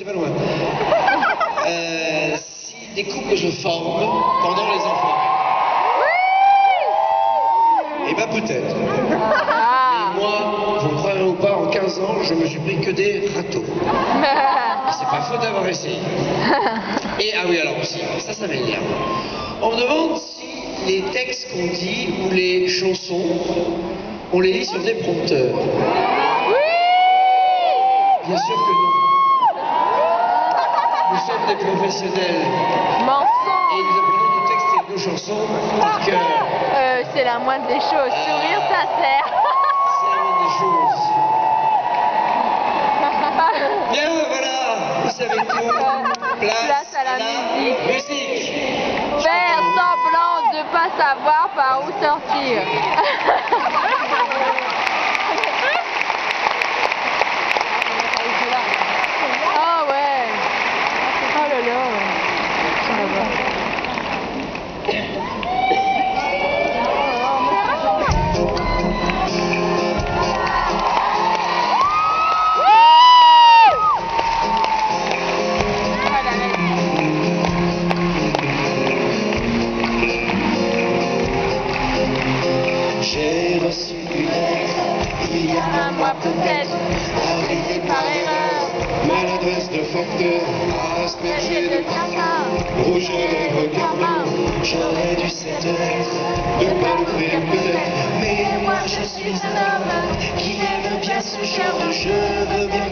c'est pas loin. Euh, si des couples se forment pendant les enfants. Eh ben peut-être. Mais moi, vous me croirez ou pas, en 15 ans, je me suis pris que des râteaux. C'est pas faute d'avoir essayé. Et ah oui, alors aussi, ça, ça m'énerve. On me demande si les textes qu'on dit ou les chansons, on les lit sur des prompteurs. Bien sûr que non. Des professionnels et Mensonge. nous apprenons nos textes et nos chansons par cœur. Euh, c'est la moindre des choses. Sourire, ça sert. C'est la moindre des choses. Bien, voilà, vous savez tout. Place, Place à la musique. musique. Faire semblant de pas savoir par où sortir. y a Un mois peut-être, arrivé par erreur. Mais l'adresse de facteur aspergée de caca. rouge et regard J'aurais dû cette lettre ne pas l'ouvrir peut-être. Mais moi je suis un homme qui aime bien ce genre de jeu, veux bien.